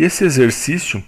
E esse exercício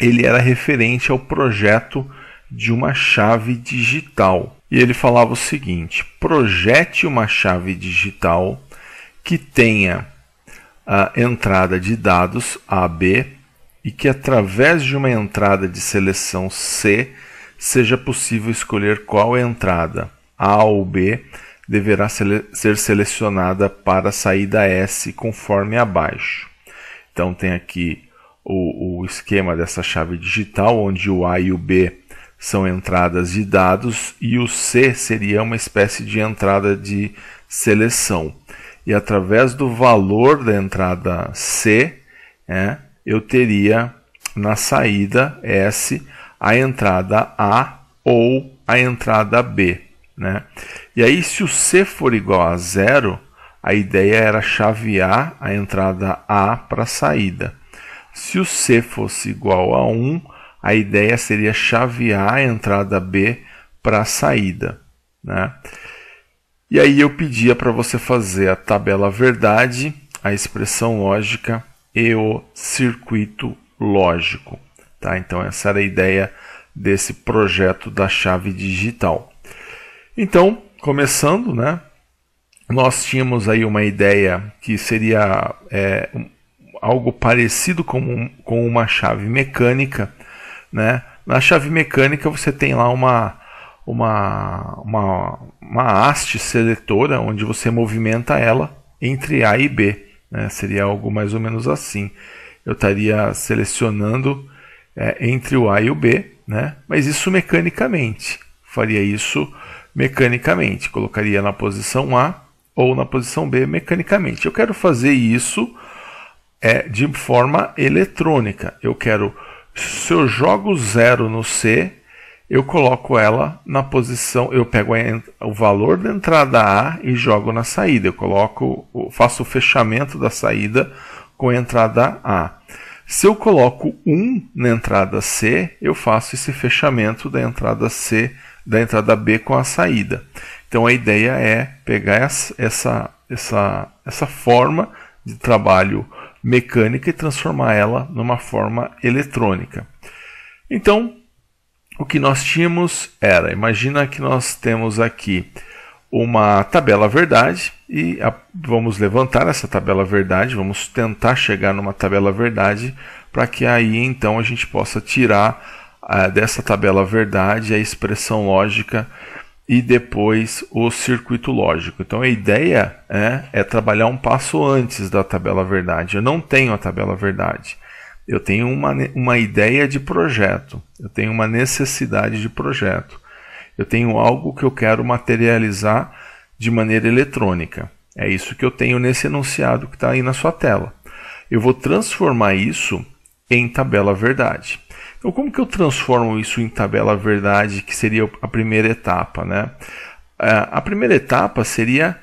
ele era referente ao projeto de uma chave digital. E ele falava o seguinte: projete uma chave digital que tenha a entrada de dados AB e que através de uma entrada de seleção C seja possível escolher qual entrada A ou B deverá ser selecionada para a saída S conforme abaixo. Então tem aqui o, o esquema dessa chave digital, onde o A e o B são entradas de dados e o C seria uma espécie de entrada de seleção. E através do valor da entrada C, é, eu teria na saída S a entrada A ou a entrada B. Né? E aí, se o C for igual a zero, a ideia era chavear a entrada A para a saída. Se o C fosse igual a 1, a ideia seria chavear a entrada B para a saída. Né? E aí eu pedia para você fazer a tabela verdade, a expressão lógica e o circuito lógico. Tá? Então essa era a ideia desse projeto da chave digital. Então, começando, né, nós tínhamos aí uma ideia que seria é, algo parecido com, com uma chave mecânica. Né? Na chave mecânica você tem lá uma, uma, uma, uma haste seletora onde você movimenta ela entre A e B. Né? Seria algo mais ou menos assim. Eu estaria selecionando é, entre o A e o B, né? mas isso mecanicamente. Faria isso mecanicamente. Colocaria na posição A ou na posição B mecanicamente. Eu quero fazer isso é de forma eletrônica. Eu quero, se eu jogo zero no C, eu coloco ela na posição, eu pego o valor da entrada A e jogo na saída. Eu coloco, faço o fechamento da saída com a entrada A. Se eu coloco 1 na entrada C, eu faço esse fechamento da entrada C, da entrada B com a saída. Então a ideia é pegar essa, essa, essa forma de trabalho mecânica e transformar ela numa forma eletrônica. Então, o que nós tínhamos era, imagina que nós temos aqui uma tabela verdade e a, vamos levantar essa tabela verdade, vamos tentar chegar numa tabela verdade para que aí então a gente possa tirar uh, dessa tabela verdade a expressão lógica e depois o circuito lógico. Então a ideia é, é trabalhar um passo antes da tabela verdade. Eu não tenho a tabela verdade. Eu tenho uma, uma ideia de projeto. Eu tenho uma necessidade de projeto. Eu tenho algo que eu quero materializar de maneira eletrônica. É isso que eu tenho nesse enunciado que está aí na sua tela. Eu vou transformar isso em tabela verdade. Então, como que eu transformo isso em tabela verdade, que seria a primeira etapa? Né? A primeira etapa seria,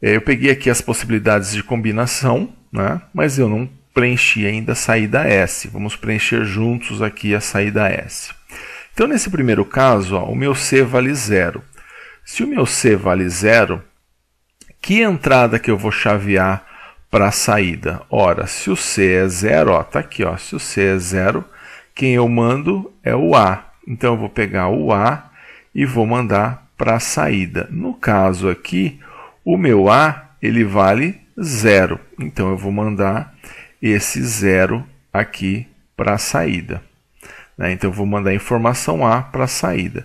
é, eu peguei aqui as possibilidades de combinação, né? mas eu não preenchi ainda a saída S. Vamos preencher juntos aqui a saída S. Então, nesse primeiro caso, ó, o meu C vale zero. Se o meu C vale zero, que entrada que eu vou chavear para a saída? Ora, se o C é zero, está aqui, ó, se o C é zero, quem eu mando é o A. Então eu vou pegar o A e vou mandar para a saída. No caso aqui, o meu A ele vale zero. Então eu vou mandar esse zero aqui para a saída. Né? Então eu vou mandar a informação A para a saída.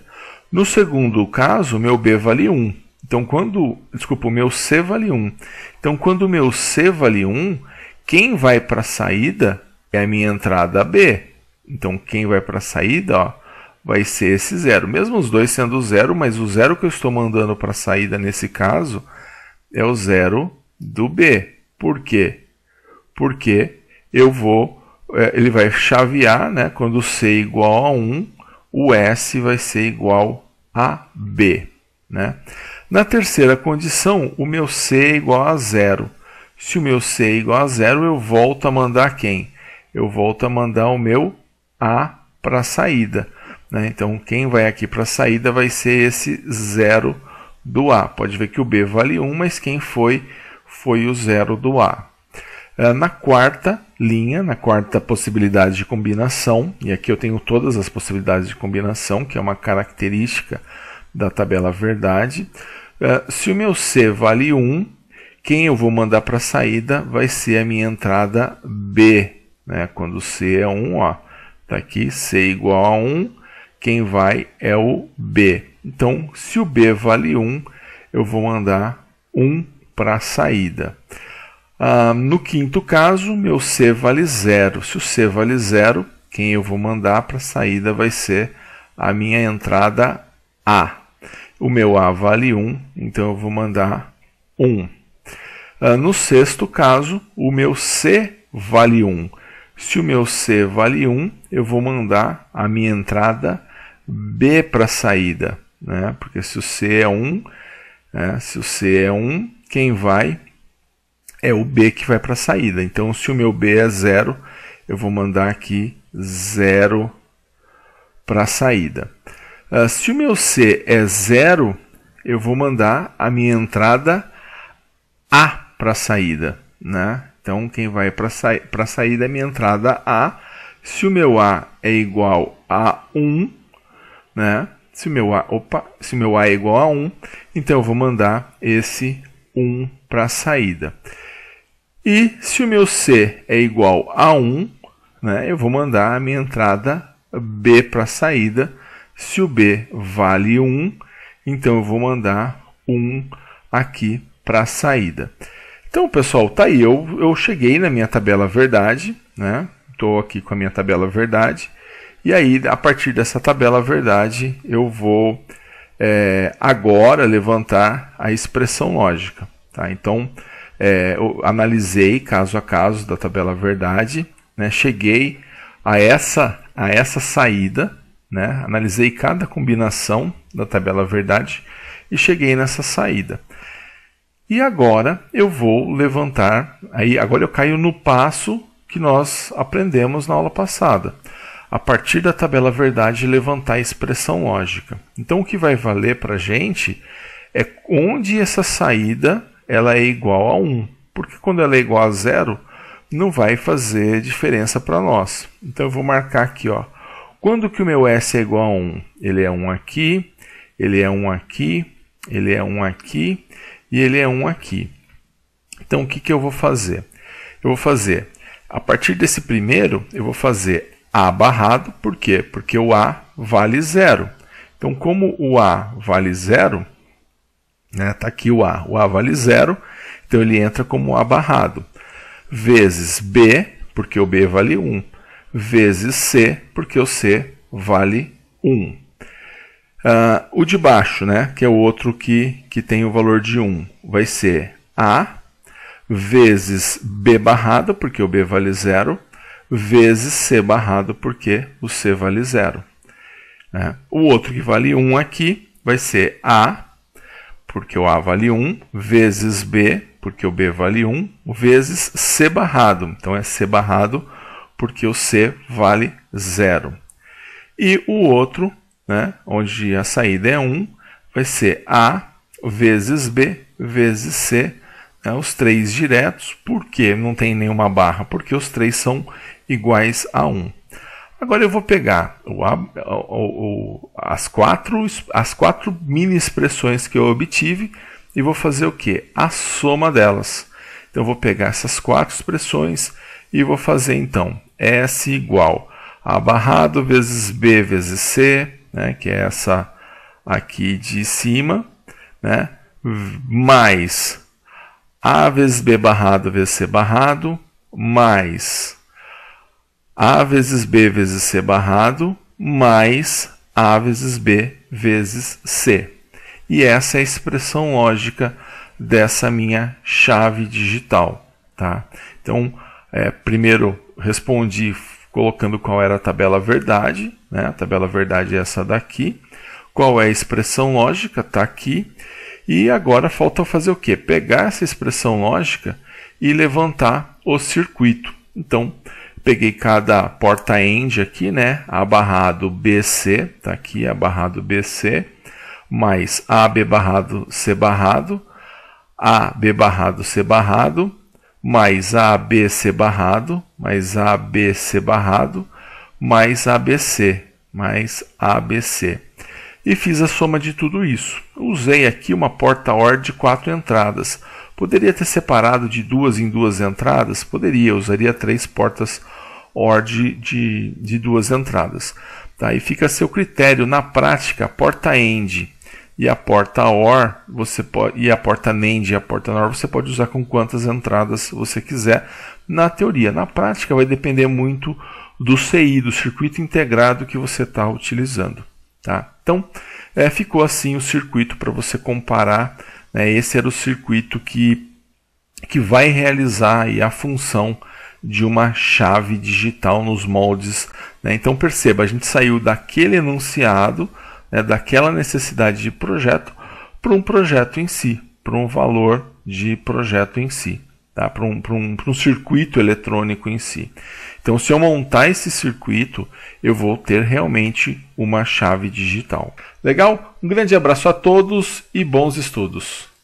No segundo caso, meu B vale 1. Então quando, desculpa, o meu C vale 1. Então quando o meu C vale 1, quem vai para a saída é a minha entrada B. Então quem vai para a saída ó, vai ser esse zero. Mesmo os dois sendo zero, mas o zero que eu estou mandando para a saída nesse caso é o zero do B. Por quê? Porque eu vou, é, ele vai chavear, né? quando C é igual a 1, o S vai ser igual a B. Né? Na terceira condição, o meu C é igual a zero. Se o meu C é igual a zero, eu volto a mandar quem? Eu volto a mandar o meu a para a saída. Né? Então, quem vai aqui para a saída vai ser esse zero do A. Pode ver que o B vale 1, mas quem foi foi o zero do A. Uh, na quarta linha, na quarta possibilidade de combinação, e aqui eu tenho todas as possibilidades de combinação, que é uma característica da tabela verdade. Uh, se o meu C vale 1, quem eu vou mandar para a saída vai ser a minha entrada B. Né? Quando C é 1, ó, tá aqui C igual a 1, quem vai é o B. Então, se o B vale 1, eu vou mandar 1 para a saída. Ah, no quinto caso, meu C vale 0. Se o C vale 0, quem eu vou mandar para a saída vai ser a minha entrada A. O meu A vale 1, então eu vou mandar 1. Ah, no sexto caso, o meu C vale 1. Se o meu C vale 1, eu vou mandar a minha entrada B para a saída. Né? Porque se o C é 1, né? se o C é 1, quem vai é o B que vai para a saída. Então, se o meu B é 0, eu vou mandar aqui 0 para a saída. Uh, se o meu C é 0, eu vou mandar a minha entrada A para a saída. Né? Então, quem vai para sa a saída é minha entrada A. Se o meu A é igual a 1, né? se, o meu A, opa, se meu A é igual a 1, então eu vou mandar esse 1 para a saída. E se o meu C é igual a 1, né, eu vou mandar a minha entrada B para a saída. Se o B vale 1, então eu vou mandar 1 aqui para a saída. Então, pessoal, tá aí. Eu, eu cheguei na minha tabela verdade, né? Estou aqui com a minha tabela verdade. E aí, a partir dessa tabela verdade, eu vou é, agora levantar a expressão lógica. Tá? Então, é, eu analisei caso a caso da tabela verdade, né? cheguei a essa, a essa saída, né? analisei cada combinação da tabela verdade e cheguei nessa saída. E agora eu vou levantar, aí agora eu caio no passo que nós aprendemos na aula passada. A partir da tabela verdade levantar a expressão lógica. Então o que vai valer para a gente é onde essa saída ela é igual a 1. Porque quando ela é igual a zero, não vai fazer diferença para nós. Então eu vou marcar aqui, ó. Quando que o meu S é igual a 1? Ele é 1 aqui, ele é 1 aqui, ele é 1 aqui e ele é 1 aqui. Então o que, que eu vou fazer? Eu vou fazer, a partir desse primeiro, eu vou fazer A barrado, por quê? Porque o A vale zero. Então como o A vale zero, né? Tá aqui o A. O A vale zero, então ele entra como A barrado. Vezes B, porque o B vale 1. Vezes C, porque o C vale 1. Uh, ah, o de baixo, né, que é o outro que, que tem o valor de 1, vai ser A vezes B barrado, porque o B vale 0, vezes C barrado, porque o C vale 0. Né? O outro que vale 1 aqui vai ser A porque o A vale 1, vezes B, porque o B vale 1, vezes C barrado. Então é C barrado porque o C vale 0. E o outro, né, onde a saída é 1, vai ser A vezes B vezes C, né, os três diretos. Por que não tem nenhuma barra? Porque os três são iguais a 1. Agora eu vou pegar o, o, o, as, quatro, as quatro mini expressões que eu obtive e vou fazer o que? A soma delas. Então eu vou pegar essas quatro expressões e vou fazer então S igual A barrado vezes B vezes C, né, que é essa aqui de cima, né, mais A vezes B barrado vezes C barrado, mais a vezes B vezes C barrado mais A vezes B vezes C. E essa é a expressão lógica dessa minha chave digital. Tá? Então, é, primeiro respondi colocando qual era a tabela verdade. Né? A tabela verdade é essa daqui. Qual é a expressão lógica? Está aqui. E agora falta fazer o quê? Pegar essa expressão lógica e levantar o circuito. Então, Peguei cada porta end aqui, né? A barrado BC, tá aqui a barrado BC, mais AB barrado C barrado, AB barrado C barrado, mais ABC barrado, mais ABC barrado, mais ABC, mais ABC. E fiz a soma de tudo isso. Usei aqui uma porta OR de quatro entradas. Poderia ter separado de duas em duas entradas? Poderia, usaria três portas OR de, de, de duas entradas. Tá? E fica a seu critério. Na prática, a porta END e a porta OR você pode, e a porta NAND e a porta NOR você pode usar com quantas entradas você quiser na teoria. Na prática vai depender muito do CI, do circuito integrado que você está utilizando. Tá? Então é, ficou assim o circuito para você comparar. Né? Esse era o circuito que, que vai realizar a função de uma chave digital nos moldes. Né? Então perceba, a gente saiu daquele enunciado, né, daquela necessidade de projeto, para um projeto em si, para um valor de projeto em si, tá? para um, um, um circuito eletrônico em si. Então, se eu montar esse circuito, eu vou ter realmente uma chave digital. Legal? Um grande abraço a todos e bons estudos!